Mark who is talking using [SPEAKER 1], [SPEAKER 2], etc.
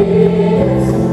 [SPEAKER 1] is